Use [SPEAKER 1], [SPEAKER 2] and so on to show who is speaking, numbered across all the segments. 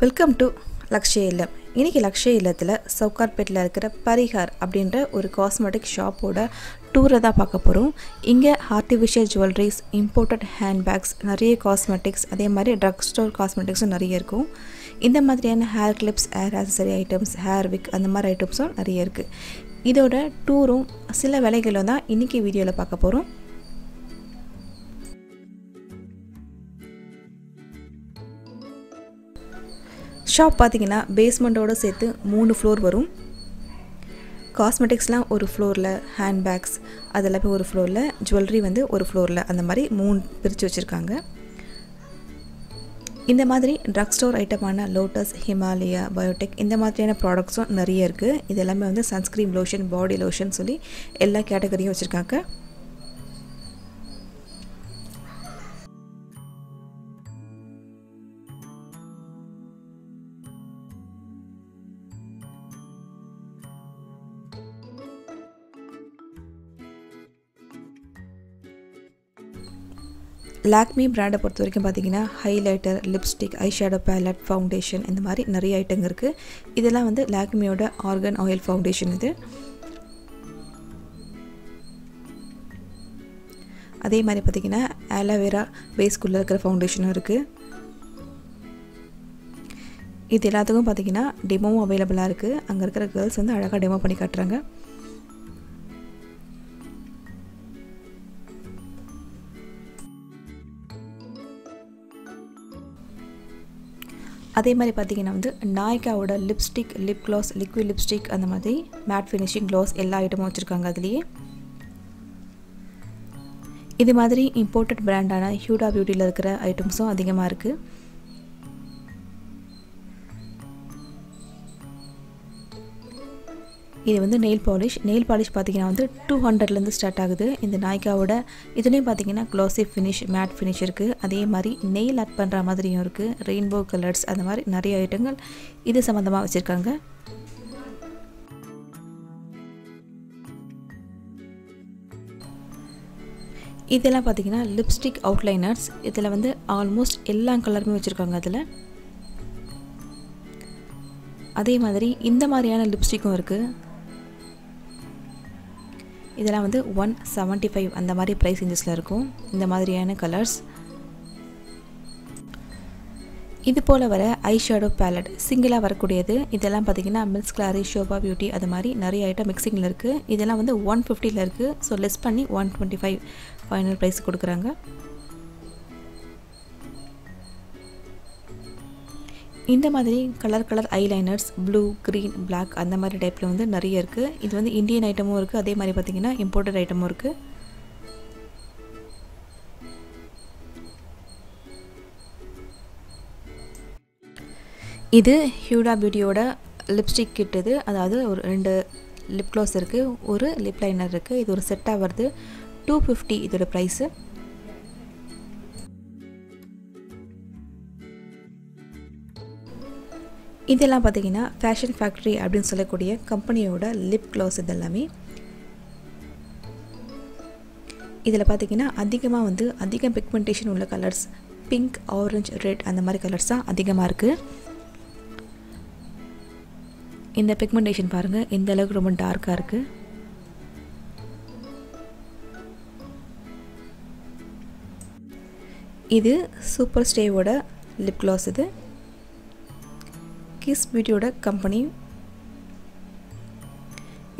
[SPEAKER 1] Welcome to Lakshya இல்லம் இன்றைக்கி லக்ஷய இல்லத்தில் சவுகார்பேட்டில் இருக்கிற பரிகார் அப்படின்ற ஒரு காஸ்மெட்டிக் ஷாப்போட டூரை தான் பார்க்க போகிறோம் இங்கே ஆர்டிஃபிஷியல் ஜுவல்லரிஸ் இம்போர்ட்டட் ஹேண்ட்பேக்ஸ் நிறைய காஸ்மெட்டிக்ஸ் அதே மாதிரி ட்ரக் ஸ்டோர் காஸ்மெட்டிக்ஸும் நிறைய இருக்கும். இந்த மாதிரியான hair clips hair accessory items hair wig அந்த மாதிரி ஐட்டம்ஸும் நிறைய இருக்குது இதோட டூரும் சில விலைகளும் தான் இன்றைக்கி வீடியோவில் பார்க்க போகிறோம் ஷாப் பார்த்தீங்கன்னா பேஸ்மெண்ட்டோடு சேர்த்து மூணு ஃப்ளோர் வரும். காஸ்மெட்டிக்ஸ்லாம் ஒரு ஃப்ளோரில் ஹேண்ட்பேக்ஸ் அது எல்லாமே ஒரு ஃப்ளோரில் ஜுவல்லரி வந்து ஒரு ஃப்ளோரில் அந்த மாதிரி மூணு பிரித்து வச்சுருக்காங்க. இந்த மாதிரி ட்ரக் ஸ்டோர் ஐட்டமான லோட்டஸ் ஹிமாலயா பயோடெக் இந்த மாதிரியான ப்ராடக்ட்ஸும் நிறைய இருக்குது இது எல்லாமே வந்து சன்ஸ்க்ரீன் லோஷன் பாடி லோஷன் சொல்லி எல்லா கேட்டகரியும் வச்சுருக்காங்க. லாக்மி பிராண்டை பொறுத்த வரைக்கும் பார்த்தீங்கன்னா highlighter lipstick eyeshadow palette foundation இந்த மாதிரி நிறைய ஐட்டங்க இருக்குது இதெல்லாம் வந்து லாக்மியோட ஆர்கன் ஆயில் ஃபவுண்டேஷன் இது. அதே மாதிரி பார்த்திங்கன்னா ஆலோவேரா பேஸ்குள்ளே இருக்கிற ஃபவுண்டேஷனும் இருக்குது இது எல்லாத்துக்கும் பார்த்திங்கன்னா டெமோவும் அவைலபிளாக இருக்குது அங்கே இருக்கிற கேர்ள்ஸ் வந்து அழகாக டெமோ பண்ணி காட்டுறாங்க. அதே மாதிரி பார்த்தீங்கன்னா வந்து நாய்க்காவோட lipstick lip gloss liquid lipstick அந்த மாதிரி மேட் ஃபினிஷிங் க்ளாஸ் எல்லா ஐட்டமும் வச்சுருக்காங்க அதுலேயே. இது மாதிரி இம்போர்ட்டட் பிராண்டான ஹியூடா பியூட்டியில் இருக்கிற ஐட்டம்ஸும் அதிகமாக இருக்குது இது வந்து நெயில் பாலிஷ் நெயில் பாலிஷ் பார்த்தீங்கன்னா வந்து டூ ஹண்ட்ரட்லேருந்து ஸ்டார்ட் ஆகுது. இந்த நாய்க்காவோட இதுலேயும் பார்த்தீங்கன்னா க்ளோசி ஃபினிஷ் மேட் ஃபினிஷ் இருக்குது அதே மாதிரி நெயில் ஆட் பண்ணுற மாதிரியும் இருக்குது ரெயின்போ கலர்ஸ் அந்த மாதிரி நிறைய ஐட்டங்கள் இது சம்மந்தமாக வச்சுருக்காங்க. இதெல்லாம் பார்த்தீங்கன்னா லிப்ஸ்டிக் அவுட்லைனர்ஸ் இதில் வந்து ஆல்மோஸ்ட் எல்லா கலருமே வச்சுருக்காங்க அதில். அதே மாதிரி இந்த மாதிரியான லிப்ஸ்டிக்கும் இருக்குது இதெல்லாம் வந்து ஒன் செவன்ட்டி ஃபைவ் அந்த மாதிரி ப்ரைஸ் ரேஞ்சஸில் இருக்கும். இந்த மாதிரியான கலர்ஸ் இது போல் வர ஐ ஷேடோ பேலட் சிங்கிளாக வரக்கூடியது. இதெல்லாம் பார்த்தீங்கன்னா மில்ஸ் கிளாரி ஷோபா பியூட்டி அது மாதிரி நிறைய ஐட்டம் மிக்சிங்கில் இருக்குது இதெல்லாம் வந்து ஒன் ஃபிஃப்டியில் இருக்குது ஸோ லெஸ் பண்ணி one twenty five final price கொடுக்குறாங்க. இந்த மாதிரி colour colour eyeliners blue green black அந்த மாதிரி டைப்பில் வந்து நிறைய இருக்குது இது வந்து இந்தியன் ஐட்டமும் இருக்குது அதே மாதிரி பார்த்திங்கன்னா இம்போர்ட்டட் ஐட்டமும் இருக்குது இது ஹியூடா பியூட்டியோட லிப்ஸ்டிக் கிட் இது. அதாவது ஒரு ரெண்டு லிப் க்ளாஸ் இருக்குது ஒரு லிப் லைனர் இருக்குது இது ஒரு செட்டாக வருது. டூ ஃபிஃப்டி இதோட ப்ரைஸு இதெல்லாம் பார்த்தீங்கன்னா ஃபேஷன் ஃபேக்ட்ரி அப்படின்னு சொல்லக்கூடிய கம்பெனியோட லிப் க்ளோஸ் இதெல்லாமே. இதில் பார்த்தீங்கன்னா அதிகமாக வந்து அதிக பிக்மெண்டேஷன் உள்ள கலர்ஸ் பிங்க் ஆரஞ்ச் ரெட் அந்த மாதிரி கலர்ஸ் தான் அதிகமாக இருக்குது இந்த பிக்மெண்டேஷன் பாருங்கள் இந்த அளவுக்கு ரொம்ப டார்க்காக இருக்குது இது சூப்பர் ஸ்டேவோட லிப் க்ளாஸ் இது. கிஸ் பியூட்டியோட கம்பெனி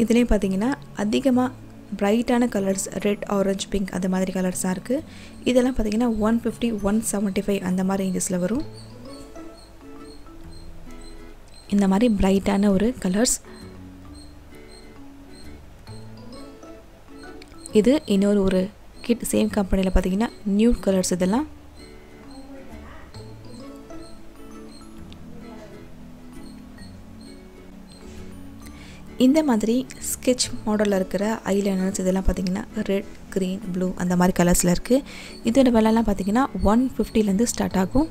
[SPEAKER 1] இதுலேயும் பார்த்தீங்கன்னா அதிகமாக ப்ரைட்டான கலர்ஸ் ரெட் ஆரஞ்ச் பிங்க் அந்த மாதிரி கலர்ஸாக இருக்குது இதெல்லாம் பார்த்தீங்கன்னா one fifty one seventy five அந்த மாதிரி ரேஞ்சஸில் வரும். இந்த மாதிரி ப்ரைட்டான ஒரு கலர்ஸ் இது இன்னொரு ஒரு கிட் சேம் கம்பெனியில் பார்த்தீங்கன்னா நியூ கலர்ஸ் இதெல்லாம். இந்த மாதிரி ஸ்கெட்ச் மாடலில் இருக்கிற ஐலைனர்ஸ் இதெல்லாம் பார்த்திங்கன்னா ரெட் க்ரீன் ப்ளூ அந்த மாதிரி கலர்ஸில் இருக்குது இதோட விலைலாம் பார்த்திங்கன்னா ஒன் ஃபிஃப்டிலேருந்து ஸ்டார்ட் ஆகும்.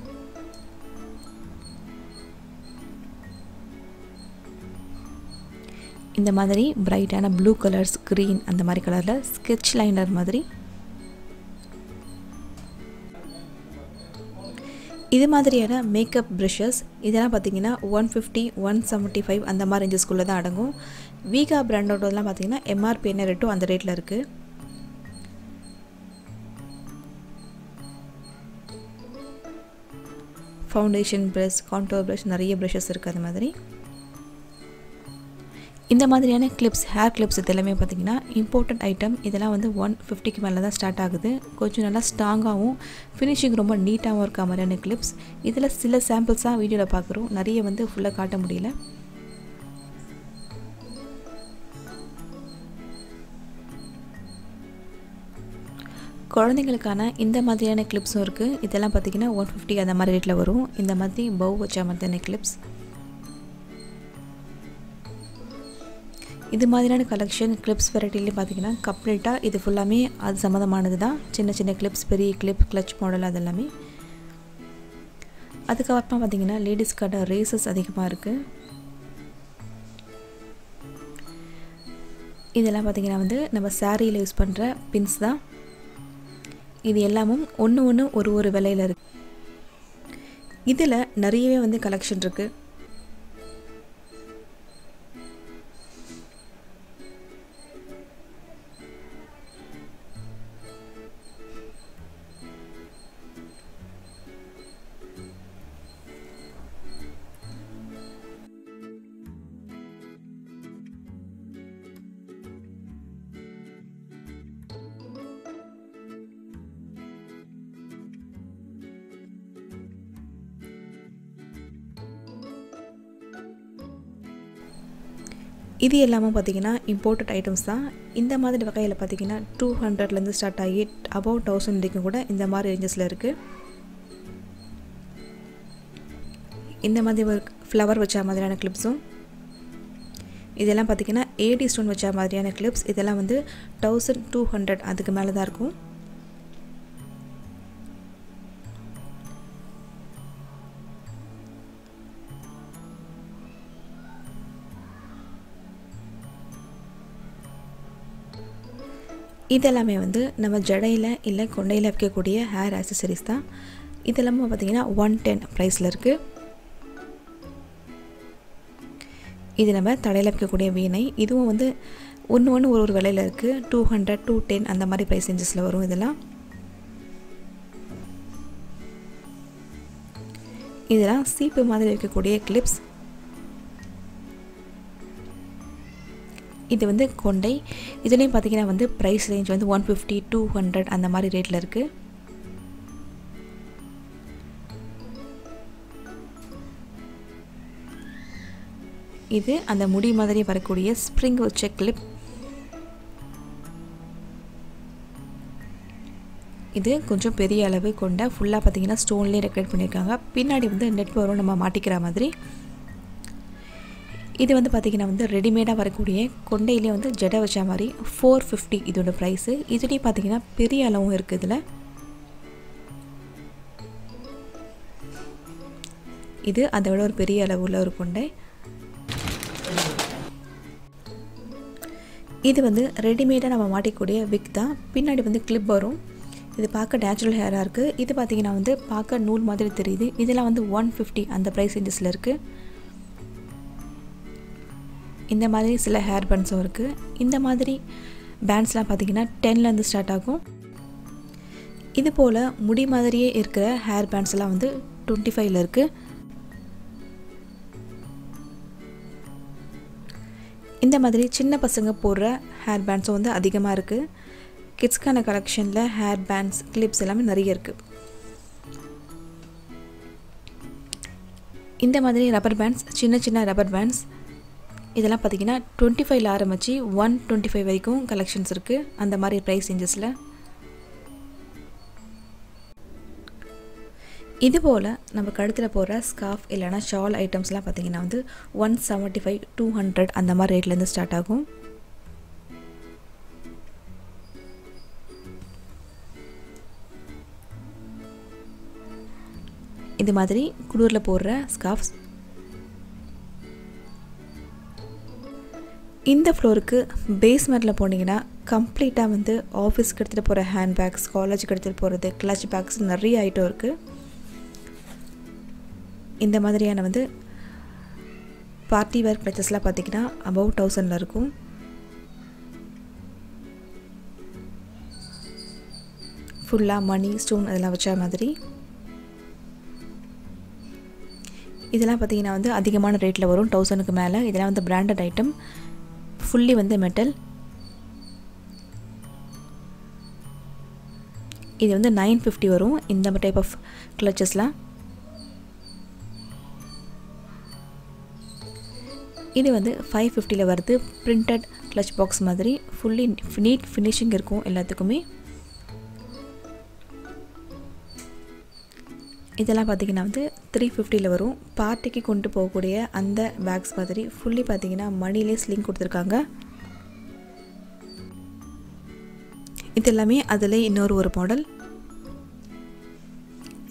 [SPEAKER 1] இந்த மாதிரி பிரைட்டான ப்ளூ கலர்ஸ் க்ரீன் அந்த மாதிரி கலரில் ஸ்கெட்ச் லைனர் மாதிரி இது மாதிரியான மேக்கப் ப்ரஷஸ் இதெல்லாம் பார்த்தீங்கன்னா one fifty one seventy five அந்த மாதிரி ரேஞ்சஸ்குள்ளே தான் அடங்கும். வீகா பிராண்டோடலாம் பார்த்தீங்கன்னா எம்ஆர்பி என்ன ரேட்டும் அந்த ரேட்டில் இருக்குது ஃபவுண்டேஷன் ப்ரஷ் கான்டோர் ப்ரஷ் நிறைய ப்ரஷஸ் இருக்குது அந்த மாதிரி. இந்த மாதிரியான கிளிப்ஸ் ஹேர் கிளிப்ஸ் இதெல்லாமே பார்த்திங்கன்னா இம்பார்ட்டண்ட் ஐட்டம் இதெல்லாம் வந்து ஒன் ஃபிஃப்டிக்கு மேலே தான் ஸ்டார்ட் ஆகுது. கொஞ்சம் நல்லா ஸ்ட்ராங்காகவும் ஃபினிஷிங் ரொம்ப நீட்டாகவும் இருக்க மாதிரியான கிளிப்ஸ் இதில் சில சாம்பிள்ஸாக வீடியோவில் பார்க்குறோம். நிறைய வந்து ஃபுல்லாக காட்ட முடியல. குழந்தைங்களுக்கான இந்த மாதிரியான கிளிப்ஸும் இருக்குது இதெல்லாம் பார்த்திங்கன்னா ஒன் ஃபிஃப்டி அந்த மாதிரி ரேட்டில் வரும். இந்த மாதிரி பவு வச்ச மாதிரியான கிளிப்ஸ் இது மாதிரியான கலெக்ஷன் கிளிப்ஸ் வெரைட்டிலையும் பார்த்தீங்கன்னா கம்ப்ளீட்டாக இது ஃபுல்லாமே அது சம்மந்தமானது தான் சின்ன சின்ன கிளிப்ஸ் பெரிய கிளிப் கிளச் மாடல் அது எல்லாமே அதுக்கப்புறமா பார்த்தீங்கன்னா லேடிஸ்க்கான ரேசஸ் அதிகமாக இருக்குது இதெல்லாம் பார்த்திங்கன்னா வந்து நம்ம சாரியில் யூஸ் பண்ணுற பின்ஸ் தான். இது எல்லாமும் ஒன்று ஒன்று ஒரு ஒரு விலையில் இருக்குது இதில் நிறையவே வந்து கலெக்ஷன் இருக்குது இது எல்லாமே பார்த்திங்கன்னா இம்போர்ட்டட் ஐட்டம்ஸ் தான். இந்த மாதிரி வகையில் பார்த்திங்கன்னா டூ ஹண்ட்ரட்லேருந்து ஸ்டார்ட் ஆகி அபவுட் தௌசண்ட் வரைக்கும் கூட இந்த மாதிரி ரேஞ்சஸில் இருக்குது இந்த மாதிரி ஒரு ஃப்ளவர் வச்ச மாதிரியான கிளிப்ஸும் இதெல்லாம் பார்த்திங்கன்னா ஏடி ஸ்டோன் வச்ச மாதிரியான கிளிப்ஸ் இதெல்லாம் வந்து தௌசண்ட் டூ ஹண்ட்ரட் அதுக்கு மேலே தான் இருக்கும். இதெல்லாமே வந்து நம்ம ஜடையில் இல்லை கொண்டையில் வைக்கக்கூடிய ஹேர் ஆக்சசரிஸ் தான். இதெல்லாமே பார்த்திங்கன்னா ஒன் டென் ப்ரைஸில் இருக்குது இது நம்ம தலையில் வைக்கக்கூடிய வீணை. இதுவும் வந்து ஒன்று ஒன்று ஒரு ஒரு விலையில் இருக்குது டூ ஹண்ட்ரட் டூ டென் அந்த மாதிரி ப்ரைஸ் ரேஞ்சஸில் வரும் இதெல்லாம். இதெல்லாம் சீப்பு மாதிரி இருக்கக்கூடிய கிளிப்ஸ் இது வந்து கொண்டை. இதுலேயும் பார்த்தீங்கன்னா வந்து ப்ரைஸ் ரேஞ்ச் வந்து ஒன் ஃபிஃப்டி டூ ஹண்ட்ரட் அந்த மாதிரி ரேட்டில் இருக்குது இது அந்த முடி மாதிரி வரக்கூடிய ஸ்ப்ரிங் வச்ச கிளிப் இது கொஞ்சம் பெரிய அளவு கொண்ட ஃபுல்லாக பார்த்தீங்கன்னா ஸ்டோன்லேயே டெக்கரேட் பண்ணியிருக்காங்க பின்னாடி வந்து நெட் வரும் நம்ம மாட்டிக்கிற மாதிரி. இது வந்து பார்த்திங்கன்னா வந்து ரெடிமேடாக வரக்கூடிய கொண்டையிலே வந்து ஜடை வச்ச மாதிரி ஃபோர் ஃபிஃப்டி இதோட ப்ரைஸு இதுலேயும் பார்த்தீங்கன்னா பெரிய அளவும் இருக்குது இதில். இது அதை விட ஒரு பெரிய அளவு உள்ள ஒரு கொண்டை. இது வந்து ரெடிமேடாக நம்ம மாட்டிக்கூடிய விக் தான். பின்னாடி வந்து கிளிப் வரும். இது பார்க்க நேச்சுரல் ஹேராக இருக்குது இது பார்த்திங்கன்னா வந்து பார்க்க நூல் மாதிரி தெரியுது. இதெல்லாம் வந்து ஒன் ஃபிஃப்டி அந்த ப்ரைஸ் ரேஞ்சஸில் இருக்குது இந்த மாதிரி சில ஹேர் பேண்ட்ஸும் இருக்குது இந்த மாதிரி பேண்ட்ஸ்லாம் பார்த்திங்கன்னா டென்லேருந்து ஸ்டார்ட் ஆகும். இது போல் முடி மாதிரியே இருக்கிற ஹேர் பேண்ட்ஸ்லாம் வந்து டுவெண்ட்டி ஃபைவ்ல இருக்குது இந்த மாதிரி சின்ன பசங்க போடுற ஹேர் பேண்ட்ஸும் வந்து அதிகமாக இருக்குது கிட்ஸ்க்கான கலெக்ஷனில் ஹேர் பேண்ட்ஸ் கிளிப்ஸ் எல்லாமே நிறைய இருக்குது இந்த மாதிரி ரப்பர் பேண்ட்ஸ் சின்ன சின்ன ரப்பர் பேண்ட்ஸ் இதெல்லாம் பார்த்தீங்கன்னா டுவெண்ட்டி ஃபைவ்ல ஆரம்பித்து ஒன் டுவெண்ட்டி ஃபைவ் வரைக்கும் கலெக்ஷன்ஸ் இருக்குது அந்த மாதிரி ப்ரைஸ் ரேஞ்சஸில் இதுபோல் நம்ம கழுத்தில் போடுற ஸ்கார்ஃப் இல்லைனா ஷால் ஐட்டம்ஸ்லாம் பார்த்திங்கன்னா வந்து one seventy five two hundred அந்த மாதிரி ரேட்லேருந்து ஸ்டார்ட் ஆகும். இது மாதிரி குளூரில் போடுற ஸ்கார்ஃப்ஸ் இந்த ஃப்ளோருக்கு பேஸ்மெண்ட்டில் போனீங்கன்னா கம்ப்ளீட்டாக வந்து ஆஃபீஸ்க்கு எடுத்துகிட்டு போகிற ஹேண்ட் பேக்ஸ் காலேஜுக்கு எடுத்துகிட்டு போகிறது கிளச் பேக்ஸ் நிறைய ஐட்டம் இருக்குது இந்த மாதிரியான வந்து பார்ட்டி வேர் கிளச்சஸ்லாம் பார்த்திங்கன்னா அபவ் தௌசண்டில் இருக்கும். ஃபுல்லாக மணி ஸ்டோன் அதெல்லாம் வச்ச மாதிரி. இதெல்லாம் பார்த்திங்கன்னா வந்து அதிகமான ரேட்டில் வரும். தௌசண்ட்க்கு மேலே. இதெல்லாம் வந்து பிராண்டட் ஐட்டம் ஃபுல்லி வந்து மெட்டல் இது வந்து நைன் ஃபிஃப்டி வரும். இந்த டைப் ஆஃப் கிளச்சஸ்லாம் இது வந்து ஃபைவ் ஃபிஃப்டியில் வருது. பிரிண்டட் கிளச் பாக்ஸ் மாதிரி. ஃபுல்லி நீட் ஃபினிஷிங் இருக்கும் எல்லாத்துக்குமே. இதெல்லாம் பார்த்திங்கன்னா வந்து த்ரீ ஃபிஃப்டியில் வரும். பார்ட்டிக்கு கொண்டு போகக்கூடிய அந்த பேக்ஸ் மாதிரி ஃபுல்லி பார்த்திங்கன்னா மணிலே ஸ்லிங் கொடுத்துருக்காங்க. இது எல்லாமே அதில் இன்னொரு ஒரு மாடல்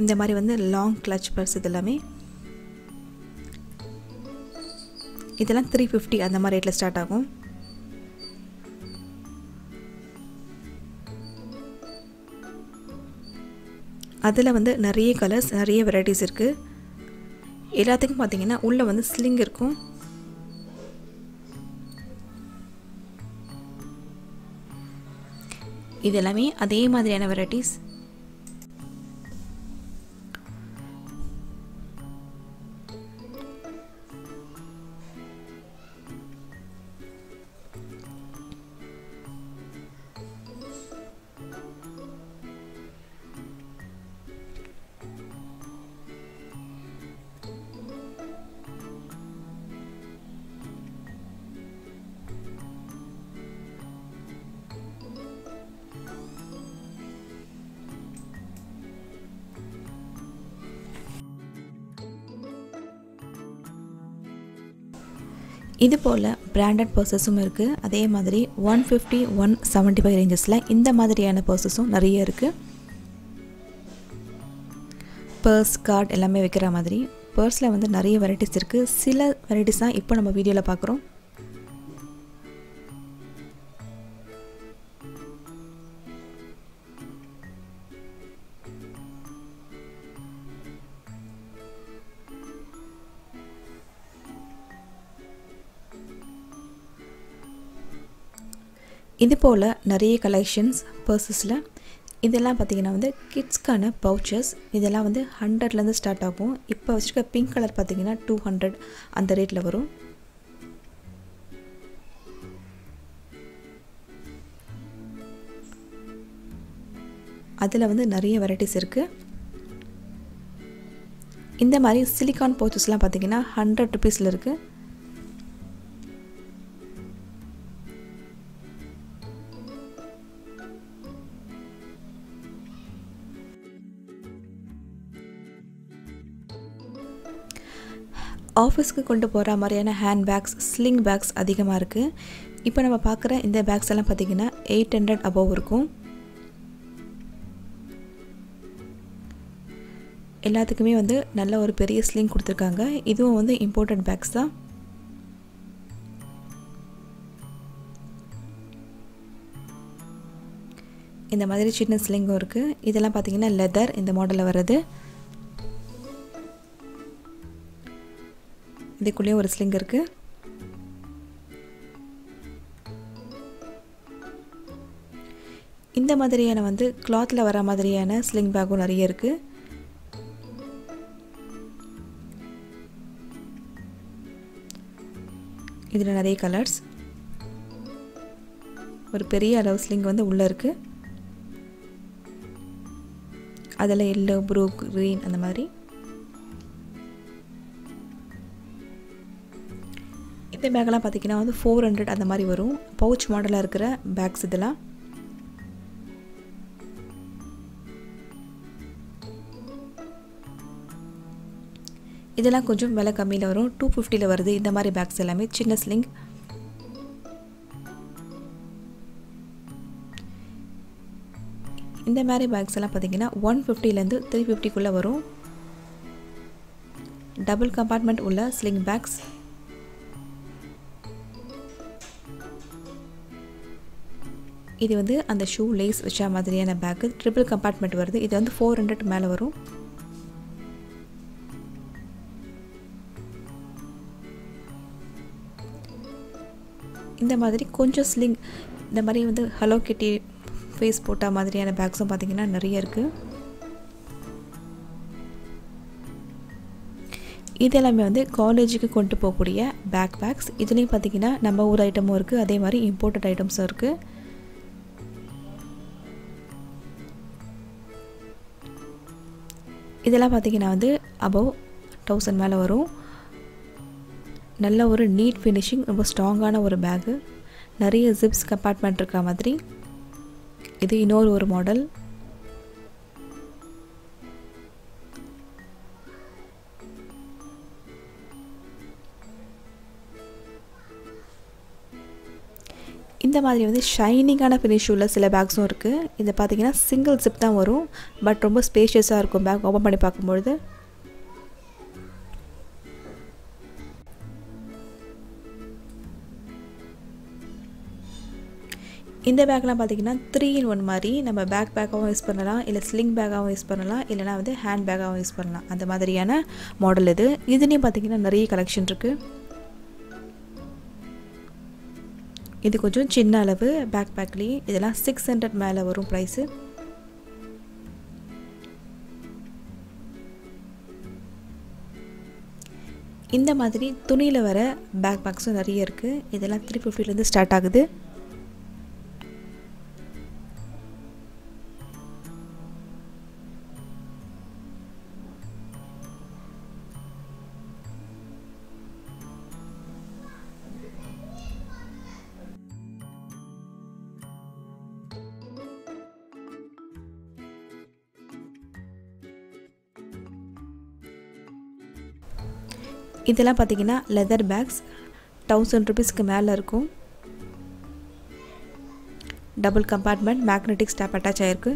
[SPEAKER 1] இந்த மாதிரி வந்து லாங் கிளச் பர்ஸ் இது எல்லாமே இதெல்லாம் த்ரீ ஃபிஃப்டி அந்த மாதிரி ரேட்டில் ஸ்டார்ட் ஆகும். அதில் வந்து நிறைய கலர்ஸ் நிறைய வெரைட்டிஸ் இருக்குது எல்லாத்துக்கும் பார்த்தீங்கன்னா உள்ளே வந்து ஸ்லிங் இருக்கும். இது எல்லாமே அதே மாதிரியான வெரைட்டிஸ் இது போல் பிராண்டட் பர்சஸும் இருக்குது அதே மாதிரி one fifty one seventy five ரேஞ்சஸில் இந்த மாதிரியான பர்சஸும் நிறைய இருக்குது பர்ஸ் கார்ட் எல்லாமே வைக்கிற மாதிரி. பர்ஸில் வந்து நிறைய வெரைட்டிஸ் இருக்குது சில வெரைட்டிஸ் தான் இப்போ நம்ம வீடியோவில் பார்க்குறோம். இது போல் நிறைய கலெக்ஷன்ஸ் பர்சஸில் இதெல்லாம் பார்த்திங்கன்னா வந்து கிட்ஸ்க்கான பவுச்சஸ் இதெல்லாம் வந்து ஹண்ட்ரட்லேருந்து ஸ்டார்ட் ஆகும். இப்போ வச்சுருக்க பிங்க் கலர் பார்த்திங்கன்னா டூ ஹண்ட்ரட் அந்த ரேட்டில் வரும். அதில் வந்து நிறைய வெரைட்டிஸ் இருக்குது இந்த மாதிரி சிலிக்கான் பவுச்சஸ்லாம் பார்த்திங்கன்னா ஹண்ட்ரட் ருபீஸில் இருக்குது ஆஃபீஸ்க்கு கொண்டு போகிற மாதிரியான ஹேண்ட் பேக்ஸ் ஸ்லிங் பேக்ஸ் அதிகமாக இருக்குது இப்போ நம்ம பார்க்குற இந்த பேக்ஸ் எல்லாம் பார்த்திங்கன்னா எயிட் ஹண்ட்ரட் அபவ் இருக்கும். எல்லாத்துக்குமே வந்து நல்ல ஒரு பெரிய ஸ்லிங் கொடுத்துருக்காங்க. இதுவும் வந்து இம்போர்ட்டட் பேக்ஸ் தான். இந்த மாதிரி சின்ன ஸ்லிங்கும் இருக்குது இதெல்லாம் பார்த்திங்கன்னா லெதர் இந்த மாடலில் வர்றது. இதுக்குள்ளேயே ஒரு ஸ்லிங் இருக்குது இந்த மாதிரியான வந்து கிளாத்தில் வர மாதிரியான ஸ்லிங் பேக்கும் நிறைய இருக்குது இதில் நிறைய கலர்ஸ் ஒரு பெரிய அளவு ஸ்லிங் வந்து உள்ளே இருக்குது அதில் எல்லோ ப்ரூ க்ரீன் அந்த மாதிரி. இந்த பேக்கெல்லாம் பார்த்திங்கன்னா வந்து ஃபோர் ஹண்ட்ரட் அந்த மாதிரி வரும். பவுச் மாடலாக இருக்கிற பேக்ஸ் இதெல்லாம். இதெல்லாம் கொஞ்சம் விலை கம்மியில் வரும். டூ ஃபிஃப்டியில் வருது. இந்த மாதிரி பேக்ஸ் எல்லாமே. சின்ன ஸ்லிங் இந்த மாதிரி பேக்ஸ் எல்லாம் பார்த்தீங்கன்னா ஒன் ஃபிஃப்டிலேருந்து த்ரீ ஃபிஃப்டிக்குள்ளே வரும். டபுள் கம்பார்ட்மெண்ட் உள்ள ஸ்லிங் பேக்ஸ் இது வந்து அந்த ஷூ லேஸ் வச்ச மாதிரியான பேக்கு ட்ரிபிள் கம்பார்ட்மெண்ட் வருது. இது வந்து ஃபோர் ஹண்ட்ரட் மேலே வரும். இந்த மாதிரி கொஞ்சம் ஸ்லிங் இந்த மாதிரி வந்து ஹலோ கிட்டி ஃபேஸ் போட்டால் மாதிரியான பேக்ஸும் பார்த்தீங்கன்னா நிறைய இருக்குது இது எல்லாமே வந்து காலேஜுக்கு கொண்டு போகக்கூடிய பேக் பேக்ஸ் இதுலேயும் பார்த்தீங்கன்னா நம்ம ஊர் ஐட்டமும் இருக்குது அதே மாதிரி இம்போர்ட்டட் ஐட்டம்ஸும் இருக்குது இதெல்லாம் பார்த்திங்கன்னா வந்து அபவ் தௌசண்ட் மேலே வரும். நல்ல ஒரு நீட் ஃபினிஷிங் ரொம்ப ஸ்ட்ராங்கான ஒரு பேகு நிறைய ஜிப்ஸ் கம்பார்ட்மெண்ட் இருக்கிற மாதிரி. இது இன்னொரு ஒரு மாடல் இந்த மாதிரி வந்து ஷைனிங்கான ஃபினிஷ் உள்ள சில பேக்ஸும் இருக்குது இது பார்த்திங்கன்னா சிங்கிள் சிப் தான் வரும். பட் ரொம்ப ஸ்பேஷியஸாக இருக்கும் பேக் ஓப்பன் பண்ணி பார்க்கும்பொழுது. இந்த பேக்லாம் பார்த்திங்கன்னா த்ரீ இன் ஒன் மாதிரி. நம்ம பேக் பேக்காகவும் யூஸ் பண்ணலாம். இல்லை ஸ்லிங் பேக்காகவும் யூஸ் பண்ணலாம். இல்லைனா வந்து ஹேண்ட் பேக்காகவும் யூஸ் பண்ணலாம். அந்த மாதிரியான மாடல் இது. இதுலேயும் பார்த்திங்கன்னா நிறைய கலெக்ஷன் இருக்குது இது கொஞ்சம் சின்ன அளவு பேக் பேக்லேயே இதெல்லாம் சிக்ஸ் ஹண்ட்ரட் மேலே வரும் ப்ரைஸு இந்த மாதிரி துணியில் வர பேக் பேக்ஸும் நிறைய இருக்குது இதெல்லாம் த்ரீ ஃபிஃப்டிலேருந்து ஸ்டார்ட் ஆகுது. இதெல்லாம் பார்த்தீங்கன்னா லெதர் பேக்ஸ் தௌசண்ட் ருபீஸ்க்கு மேலே இருக்கும். Double compartment magnetic strap attach ஆகிருக்கு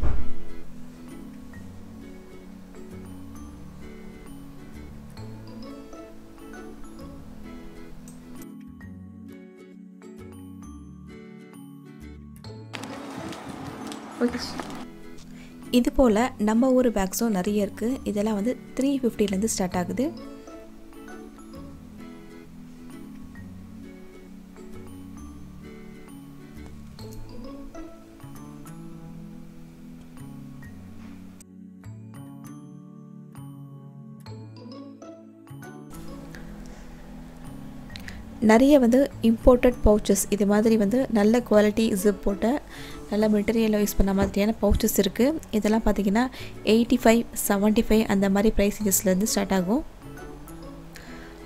[SPEAKER 1] இது போல் நம்ம ஊர் பேக்ஸும் நிறைய இருக்குது இதெல்லாம் வந்து த்ரீ ஃபிஃப்டிலேருந்து ஸ்டார்ட் ஆகுது. நிறைய வந்து இம்போர்ட்டட் பவுச்சஸ் இது மாதிரி வந்து நல்ல குவாலிட்டி ஜிப் போட்ட நல்ல மெட்டீரியல் யூஸ் பண்ண மாதிரியான பவுச்சஸ் இருக்குது இதெல்லாம் பார்த்திங்கன்னா எயிட்டி ஃபைவ் செவன்ட்டி ஃபைவ் அந்த மாதிரி ப்ரைஸேஜஸ்லேருந்து ஸ்டார்ட் ஆகும்.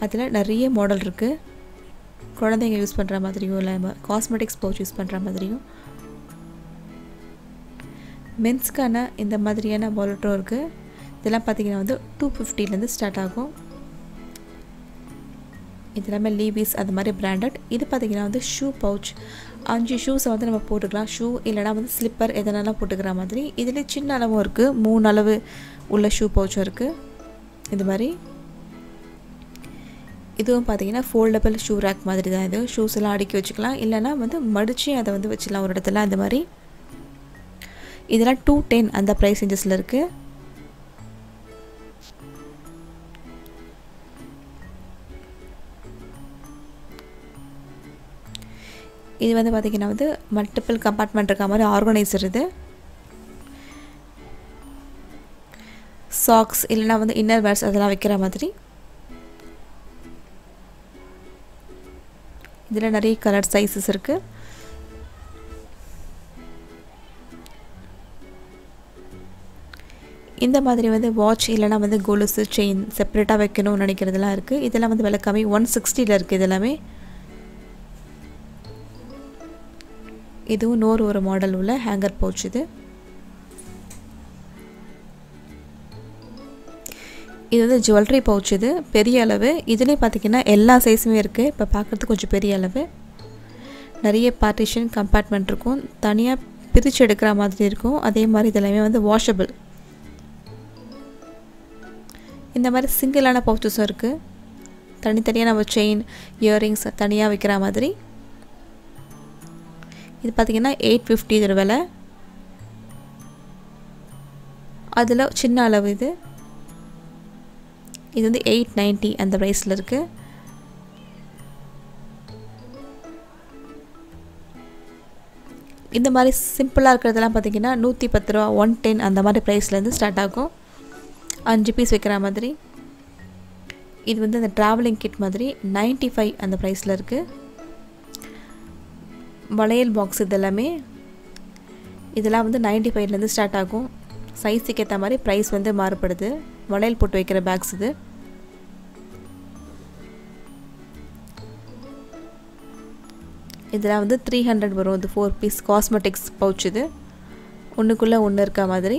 [SPEAKER 1] அதில் நிறைய மாடல் இருக்குது குழந்தைங்க யூஸ் பண்ணுற மாதிரியும் இல்லை காஸ்மெட்டிக்ஸ் பவுச் யூஸ் பண்ணுற மாதிரியும். மென்ஸ்க்கான இந்த மாதிரியான வாலெட்டும் இருக்குது இதெல்லாம் பார்த்திங்கன்னா வந்து டூ ஃபிஃப்டிலேருந்து ஸ்டார்ட் ஆகும். இது எல்லாமே லீவிஸ் அது மாதிரி பிராண்டட் இது பார்த்திங்கன்னா வந்து ஷூ பவுச் அஞ்சு ஷூஸை வந்து நம்ம போட்டுக்கலாம். ஷூ இல்லைனா வந்து ஸ்லிப்பர் எதனால போட்டுக்கிற மாதிரி. இதில் சின்ன அளவும் இருக்குது மூணு அளவு உள்ள ஷூ பவுச்சும் இருக்குது இது மாதிரி. இதுவும் பார்த்தீங்கன்னா ஃபோல்டபிள் ஷூ ரேக் மாதிரி தான் இது. ஷூஸ் எல்லாம் அடுக்கி வச்சுக்கலாம். இல்லைனா வந்து மடித்து அதை வந்து வச்சுக்கலாம். ஒரு இடத்துல அந்த மாதிரி. இதெல்லாம் டூ டென் அந்த ப்ரைஸ் ரேஞ்சஸில் இருக்குது இது வந்து பார்த்திங்கன்னா வந்து மல்டிபிள் கம்பார்ட்மெண்ட் இருக்க மாதிரி ஆர்கனைசர் இது. சாக்ஸ் இல்லைனா வந்து இன்னர் வேர்ஸ் அதெல்லாம் வைக்கிற மாதிரி. இதில் நிறைய கலர் சைஸஸ் இருக்குது இந்த மாதிரி வந்து வாட்ச் இல்லைனா வந்து கொலுசு செயின் செப்பரேட்டாக வைக்கணும்னு நினைக்கிறதுலாம் இருக்குது இதெல்லாம் வந்து விலை கம்மி. ஒன் சிக்ஸ்டியில் இருக்குது இதெல்லாமே. இதுவும் நூறு ஒரு மாடல் உள்ள ஹேங்கர் பவுச் இது. இது வந்து ஜுவல்லரி பவுச் இது. பெரிய அளவு. இதுலேயும் பார்த்திங்கன்னா எல்லா சைஸுமே இருக்குது இப்போ பார்க்குறதுக்கு கொஞ்சம் பெரிய அளவு. நிறைய பார்ட்டிஷன் கம்பார்ட்மெண்ட் இருக்கும். தனியாக பிரித்து எடுக்கிற மாதிரி இருக்கும். அதே மாதிரி இதெல்லாமே வந்து வாஷபிள் இந்த மாதிரி சிங்கிளான பவுச்சஸும் இருக்குது தனித்தனியாக நம்ம செயின் இயரிங்ஸ் தனியாக வைக்கிற மாதிரி. இது பார்த்திங்கன்னா எயிட் ஃபிஃப்டி இதோட விலை. அதில் சின்ன அளவு இது. இது வந்து எயிட் நைன்ட்டி அந்த ப்ரைஸில் இருக்குது இந்த மாதிரி சிம்பிளாக இருக்கிறதெல்லாம் பார்த்தீங்கன்னா நூற்றி பத்து ரூபா ஒன் டென் அந்த மாதிரி ப்ரைஸ்லேருந்து ஸ்டார்ட் ஆகும். அஞ்சு பீஸ் வைக்கிற மாதிரி. இது வந்து அந்த ட்ராவலிங் கிட் மாதிரி நைன்ட்டி ஃபைவ் அந்த ப்ரைஸில் இருக்குது வளையல் பாக்ஸ் இதெல்லாமே இதெல்லாம் வந்து நைன்ட்டி ஃபைவ்லேருந்து ஸ்டார்ட் ஆகும். சைஸுக்கு ஏற்ற மாதிரி ப்ரைஸ் வந்து மாறுபடுது. வளையல் போட்டு வைக்கிற பேக்ஸ் இது. இதெல்லாம் வந்து த்ரீ ஹண்ட்ரட் வரும். இது ஃபோர் பீஸ் காஸ்மெட்டிக்ஸ் பவுச் இது. ஒன்றுக்குள்ளே ஒன்று இருக்க மாதிரி.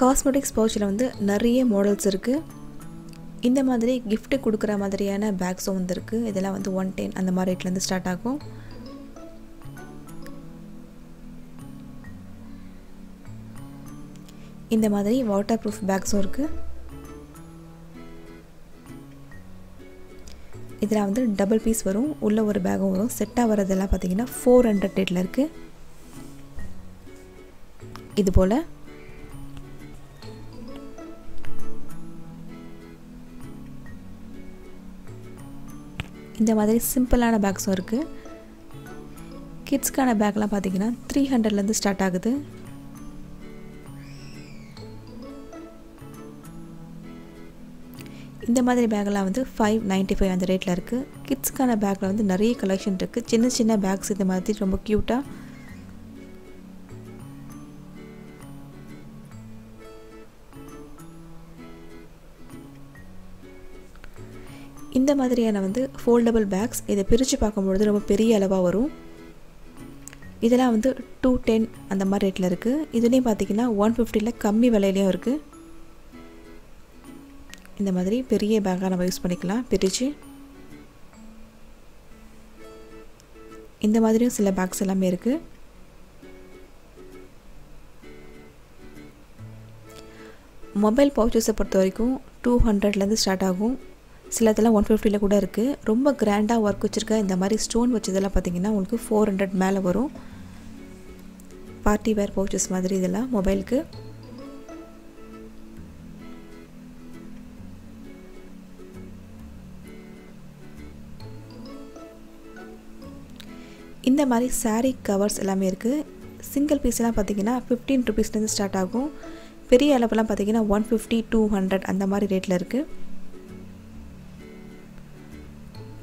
[SPEAKER 1] காஸ்மெட்டிக்ஸ் பவுச்சில் வந்து நிறைய மாடல்ஸ் இருக்குது இந்த மாதிரி கிஃப்ட்டு கொடுக்குற மாதிரியான பேக்ஸும் வந்துருக்கு. இதெல்லாம் வந்து ஒன் டென் அந்த மாதிரி ரேட்லேருந்து ஸ்டார்ட் ஆகும். இந்த மாதிரி வாட்டர் ப்ரூஃப் பேக்ஸும் இருக்குது இதில் வந்து டபுள் பீஸ் வரும். உள்ளே ஒரு பேகும் வரும். செட்டாக வரதெல்லாம் பார்த்தீங்கன்னா ஃபோர் ஹண்ட்ரட் ரேட்டில் இருக்குது இது போல் இந்த மாதிரி சிம்பிளான பேக்ஸும் இருக்குது கிட்ஸ்க்கான பேக்லாம் பார்த்தீங்கன்னா த்ரீ ஹண்ட்ரட்லேருந்து ஸ்டார்ட் ஆகுது. இந்த மாதிரி பேக்கெல்லாம் வந்து ஃபைவ் நைன்ட்டி ஃபைவ் அந்த ரேட்டில் இருக்குது கிட்ஸ்க்கான பேக்கில் வந்து நிறைய கலெக்ஷன் இருக்குது சின்ன சின்ன பேக்ஸ் இந்த மாதிரி ரொம்ப க்யூட்டாக இந்த மாதிரியான வந்து ஃபோல்டபுள் பேக்ஸ் இதை பிரித்து பார்க்கும்பொழுது ரொம்ப பெரிய அளவாக வரும். இதெல்லாம் வந்து டூ டென் அந்த மாதிரி ரேட்டில் இருக்குது இதுலேயும் பார்த்திங்கன்னா ஒன் ஃபிஃப்டியில் கம்மி விலையிலையும் இருக்குது இந்த மாதிரி பெரிய பேக்காக நம்ம யூஸ் பண்ணிக்கலாம். பிரித்து இந்த மாதிரியும் சில பேக்ஸ் எல்லாமே இருக்குது மொபைல் பவுச்சஸை பொறுத்த வரைக்கும் டூ ஹண்ட்ரட்லேருந்து ஸ்டார்ட் ஆகும். சிலதெல்லாம் ஒன் ஃபிஃப்டியில் கூட இருக்குது ரொம்ப கிராண்டாக ஒர்க் வச்சுருக்க இந்த மாதிரி ஸ்டோன் வச்சதெல்லாம் பார்த்தீங்கன்னா உங்களுக்கு ஃபோர் ஹண்ட்ரட் மேலே வரும். பார்ட்டி வேர் பவுச்சஸ் மாதிரி இதெல்லாம் மொபைலுக்கு இந்த மாதிரி சாரீ கவர்ஸ் எல்லாமே இருக்குது சிங்கிள் பீஸ்லாம் பார்த்தீங்கன்னா ஃபிஃப்டீன் ருபீஸ்லேருந்து ஸ்டார்ட் ஆகும். பெரிய அளவுலாம் பார்த்தீங்கன்னா ஒன் ஃபிஃப்டி டூ ஹண்ட்ரட் அந்த மாதிரி ரேட்டில் இருக்குது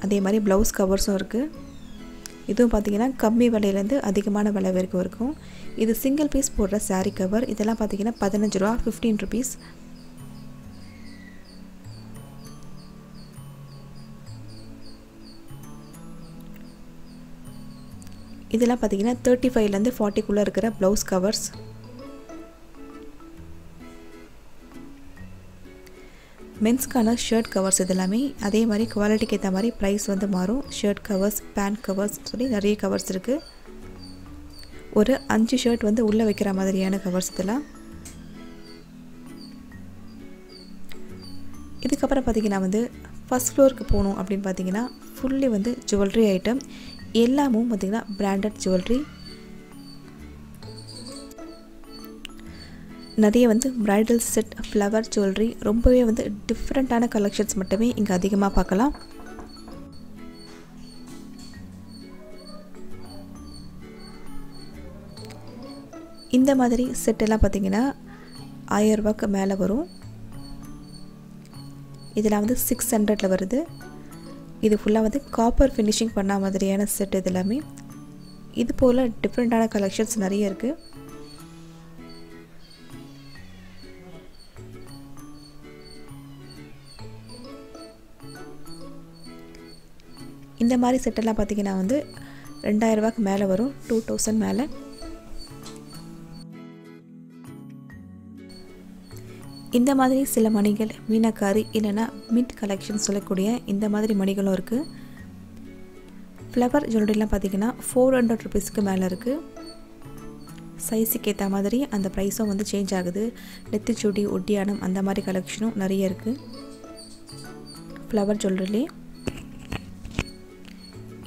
[SPEAKER 1] அதே மாதிரி ப்ளவுஸ் கவர்ஸும் இருக்குது இதுவும் பார்த்தீங்கன்னா கம்மி விலையிலேருந்து அதிகமான விலை வரைக்கும் இருக்கும். இது சிங்கிள் பீஸ் போடுற சாரீ கவர் இதெல்லாம் பார்த்தீங்கன்னா பதினஞ்சு ரூபா ஃபிஃப்டீன் ருபீஸ் இதெல்லாம் பார்த்தீங்கன்னா தேர்ட்டி ஃபைவ்லேருந்து ஃபார்ட்டிக்குள்ளே இருக்கிற ப்ளவுஸ் கவர்ஸ் மென்ஸ்க்கான ஷர்ட் கவர்ஸ் இதெல்லாமே அதே மாதிரி குவாலிட்டிக்கு ஏற்ற மாதிரி ப்ரைஸ் வந்து மாறும். ஷர்ட் கவர்ஸ் பேண்ட் கவர்ஸ் சொல்லி நிறைய கவர்ஸ் இருக்குது ஒரு அஞ்சு ஷர்ட் வந்து உள்ளே வைக்கிற மாதிரியான கவர்ஸ் இதெல்லாம். இதுக்கப்புறம் பார்த்தீங்கன்னா வந்து ஃபஸ்ட் ஃப்ளோருக்கு போகணும் அப்படின்னு பார்த்தீங்கன்னா ஃபுல்லி வந்து ஜுவல்லரி ஐட்டம் எல்லாமும் பார்த்திங்கன்னா பிராண்டட் ஜுவல்லரி நிறைய வந்து ப்ரைடல் செட் ஃப்ளவர் ஜுவல்லரி ரொம்பவே வந்து டிஃப்ரெண்ட்டான கலெக்ஷன்ஸ் மட்டுமே இங்கே அதிகமாக பார்க்கலாம். இந்த மாதிரி செட்டெல்லாம் பார்த்திங்கன்னா ஆயிரரூபாக்கு மேலே வரும். இதில் வந்து சிக்ஸ் ஹண்ட்ரடில் வருது. இது ஃபுல்லாக வந்து காப்பர் ஃபினிஷிங் பண்ண மாதிரியான செட் இது எல்லாமே இது போல் டிஃப்ரெண்ட்டான கலெக்ஷன்ஸ் நிறைய இருக்குது இந்த மாதிரி செட்டெல்லாம் பார்த்திங்கன்னா வந்து ரெண்டாயிரரூபாக்கு மேலே வரும். டூ தௌசண்ட் மேலே. இந்த மாதிரி சில மணிகள் மீனக்காரி இல்லைன்னா மின்ட் கலெக்ஷன் சொல்லக்கூடிய இந்த மாதிரி மணிகளும் இருக்குது ஃப்ளவர் ஜுவல்லரிலாம் பார்த்தீங்கன்னா ஃபோர் ஹண்ட்ரட் ருபீஸ்க்கு மேலே இருக்குது சைஸுக்கு ஏற்ற மாதிரி அந்த ப்ரைஸும் வந்து சேஞ்ச் ஆகுது. நெத்திச்சுடி ஒட்டியானம் அந்த மாதிரி கலெக்ஷனும் நிறைய இருக்குது ஃப்ளவர் ஜுவல்லரிலே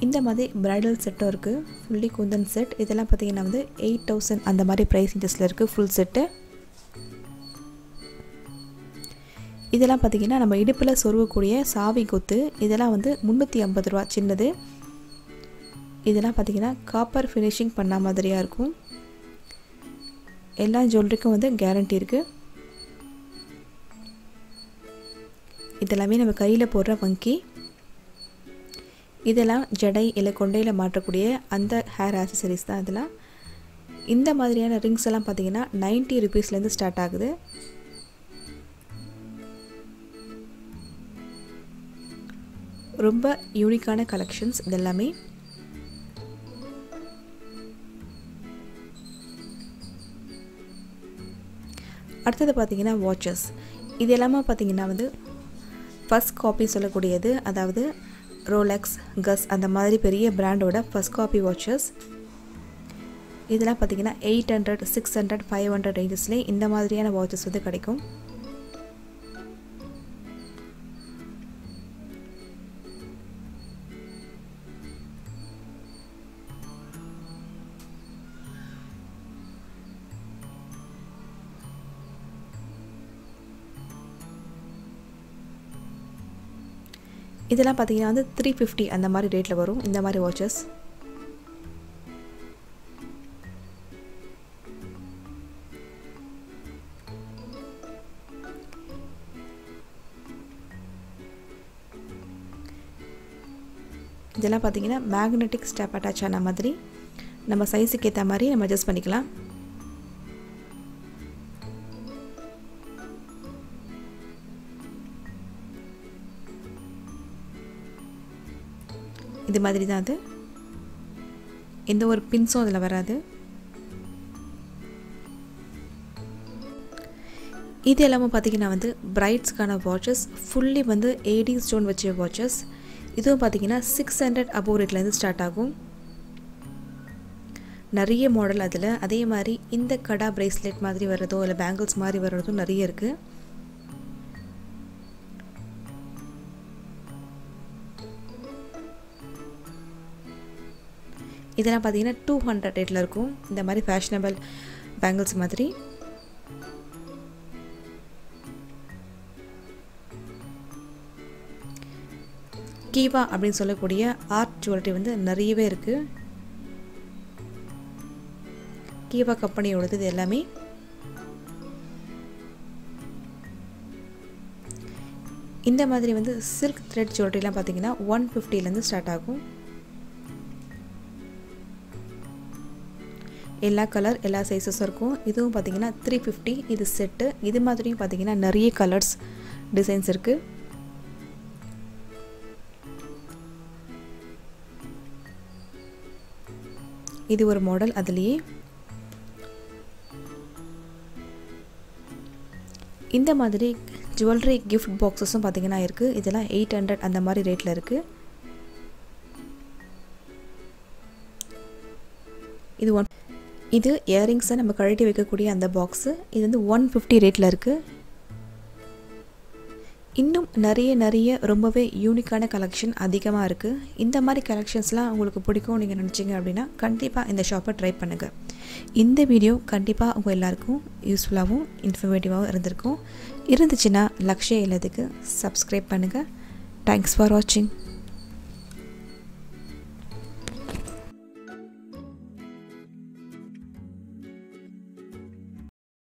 [SPEAKER 1] இந்த மாதிரி ப்ரைடல் செட்டும் இருக்குது ஃபுல்லி குந்தன் செட் இதெல்லாம் பார்த்தீங்கன்னா வந்து எயிட் தௌசண்ட் அந்த மாதிரி ப்ரைஸ் இன்ட்ரெஸ்டில் இருக்குது ஃபுல் செட்டு இதெல்லாம் பார்த்திங்கன்னா நம்ம இடுப்பில் சொருகக்கூடிய சாவி கொத்து. இதெல்லாம் வந்து முந்நூற்றி ஐம்பது ரூபா சின்னது. இதெல்லாம் பார்த்திங்கன்னா காப்பர் ஃபினிஷிங் பண்ண மாதிரியாக இருக்கும். எல்லா ஜுவல்லரிக்கும் வந்து கேரண்டி இருக்குது இதெல்லாமே நம்ம கையில் போடுற வங்கி. இதெல்லாம் ஜடை இல்லை கொண்டையில் மாற்றக்கூடிய அந்த ஹேர் ஆக்சசரிஸ் தான் இதெல்லாம். இந்த மாதிரியான ரிங்ஸ் எல்லாம் பார்த்தீங்கன்னா நைன்ட்டி ருபீஸ்லேருந்து ஸ்டார்ட் ஆகுது. ரொம்ப யூனிக்கான கலெக்ஷன்ஸ் இதெல்லாமே. அடுத்தது பார்த்தீங்கன்னா வாட்சஸ் இது எல்லாமே பார்த்தீங்கன்னா வந்து ஃபஸ்ட் காப்பி சொல்லக்கூடியது. அதாவது ரோலெக்ஸ் கஸ் அந்த மாதிரி பெரிய பிராண்டோட ஃபஸ்ட் காப்பி வாட்சஸ் இதெல்லாம் பார்த்தீங்கன்னா eight hundred six hundred five hundred ரேஞ்சஸ்லேயே இந்த மாதிரியான வாட்சஸ் வந்து கிடைக்கும். இதெல்லாம் பார்த்தீங்கன்னா வந்து த்ரீ ஃபிஃப்டி அந்த மாதிரி ரேட்டில் வரும். இந்த மாதிரி வாட்சஸ் இதெல்லாம் பார்த்தீங்கன்னா மேக்னெட்டிக் ஸ்டாப் அட்டாச் ஆன மாதிரி. நம்ம சைஸுக்கு ஏற்ற மாதிரி நம்ம அட்ஜஸ்ட் பண்ணிக்கலாம். இது மாதிரி தான் அது. எந்த ஒரு பின்ஸும் அதில் வராது. இது எல்லாமே பார்த்தீங்கன்னா வந்து பிரைட்ஸ்க்கான வாட்சஸ் ஃபுல்லி வந்து எயிட்டி ஸ்டோன் வச்ச வாட்சஸ். இதுவும் பார்த்தீங்கன்னா சிக்ஸ் ஹண்ட்ரட் அபோவ் ரேட்லேருந்து ஸ்டார்ட் ஆகும். நிறைய மாடல் அதில். அதே மாதிரி இந்த கடா பிரேஸ்லெட் மாதிரி வர்றதோ இல்லை பேங்கிள்ஸ் மாதிரி வர்றதும் நிறைய இருக்குது இதெல்லாம் பார்த்தீங்கன்னா டூ ஹண்ட்ரட் ரேட்டில் இருக்கும். இந்த மாதிரி ஃபேஷனபிள் பேங்கிள்ஸ் மாதிரி. கீவா அப்படின்னு சொல்லக்கூடிய ஆர்ட் ஜுவல்லரி வந்து நிறையவே இருக்குது கீவா கம்பெனியோடது இது எல்லாமே. இந்த மாதிரி வந்து சில்க் த்ரெட் ஜுவல்லரிலாம் பார்த்தீங்கன்னா ஒன் ஃபிஃப்டிலேருந்து ஸ்டார்ட் ஆகும். எல்லா கலர் எல்லா சைஸஸும் இருக்கும். இதுவும் பார்த்திங்கன்னா த்ரீ ஃபிஃப்டி இது செட்டு இது மாதிரியும் பார்த்திங்கன்னா நிறைய கலர்ஸ் டிசைன்ஸ் இருக்குது இது ஒரு மாடல் அதுலேயே. இந்த மாதிரி ஜுவல்லரி கிஃப்ட் பாக்ஸஸும் பார்த்திங்கன்னா இருக்குது இதெல்லாம் எயிட் ஹண்ட்ரட் அந்த மாதிரி ரேட்டில் இருக்குது இது ஒன் இது இயரிங்ஸை நம்ம கழட்டி வைக்கக்கூடிய அந்த பாக்ஸு இது வந்து ஒன் ஃபிஃப்டி ரேட்டில் இருக்குது இன்னும் நிறைய நிறைய ரொம்பவே யூனிக்கான கலெக்ஷன் அதிகமாக இருக்குது இந்த மாதிரி கலெக்ஷன்ஸ்லாம் உங்களுக்கு பிடிக்கும் நீங்கள் நினச்சிங்க அப்படின்னா கண்டிப்பாக இந்த ஷாப்பை ட்ரை பண்ணுங்கள் இந்த வீடியோ கண்டிப்பாக உங்கள் எல்லாருக்கும் யூஸ்ஃபுல்லாகவும் இன்ஃபர்மேட்டிவாகவும் இருந்திருக்கும். இருந்துச்சுன்னா லக்ஷய இல்லத்துக்கு சப்ஸ்கிரைப் பண்ணுங்கள் தேங்க்ஸ் ஃபார் வாட்சிங்